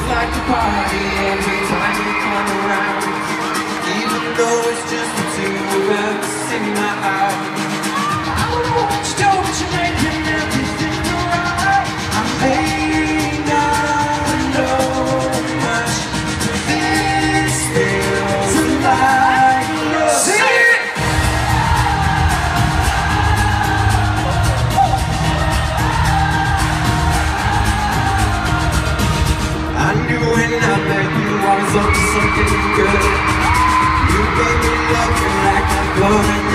feels like to party every time you come around. Even though it's just the two of us. something good. You made me love you like I'm going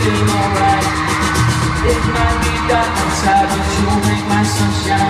everything alright It might be dark outside But you make my sunshine.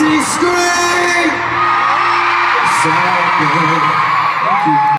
Nancy Scream! So good. Thank you.